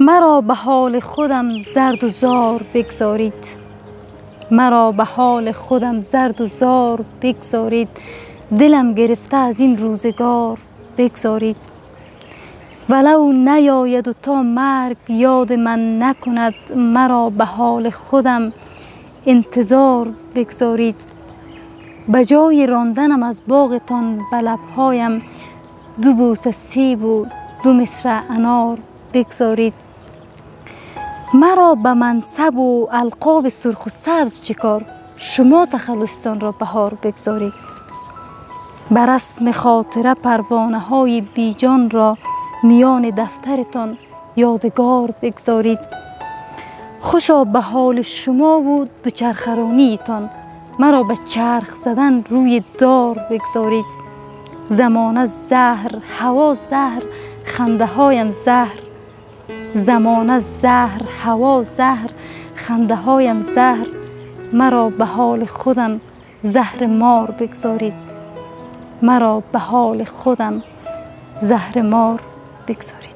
مرا به حال خودم زرد و زار بگذارید. مرا به حال خودم زرد و زار بگذارید. دلم گرفته از این روزگار بگذارید. ولو نیاید و تا مرگ یاد من نکند مرا به حال خودم انتظار بگذارید. به جای راندنم از باغتان به لبهایم دو بوسه سیب و دو مصرع انار بگذارید. مرا به منصب و القاب سرخ و سبز چکار؟ شما تخلصتان را بهار بگذارید به رسم خاطره پروانه های بیجان را میان دفترتان یادگار بگذارید. خوشا به حال شما و دوچرخرانیتان مرا به چرخ زدن روی دار بگذارید. زمانه زهر هوا زهر خنده هایم زهر. زمانه زهر هوا زهر خنده هایم زهر مرا به حال خودم زهر مار بگذارید. مرا به حال خودم زهر مار بگذارید.